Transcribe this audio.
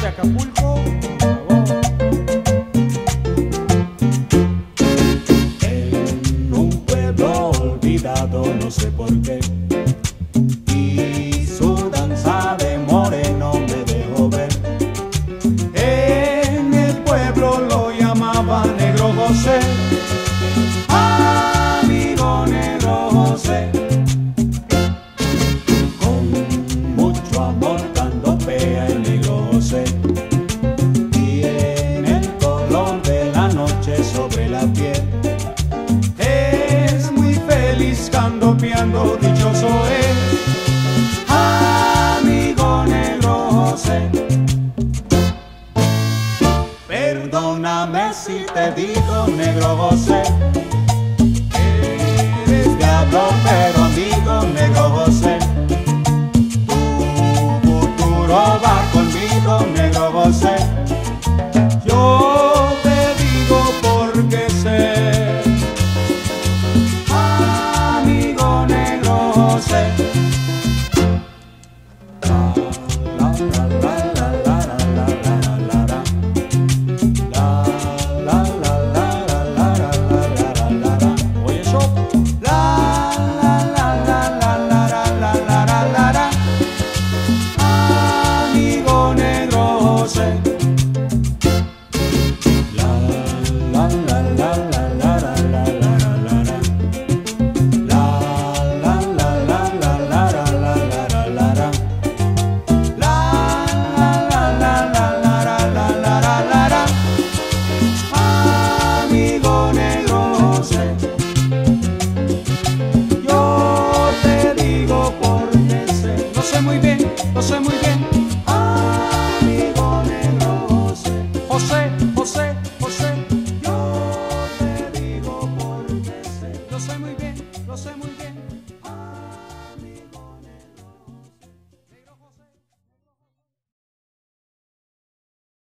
De Acapulco. En un pueblo olvidado, no sé por qué. Y su danza de moreno me dejó ver. En el pueblo lo llamaba Negro José. buscando, piando, dichoso es. Amigo negro José, perdóname si te digo negro José. sé muy bien, lo sé muy bien. Amigo negro José, José, José, José, yo te digo porque sé. Lo sé muy bien, lo sé muy bien.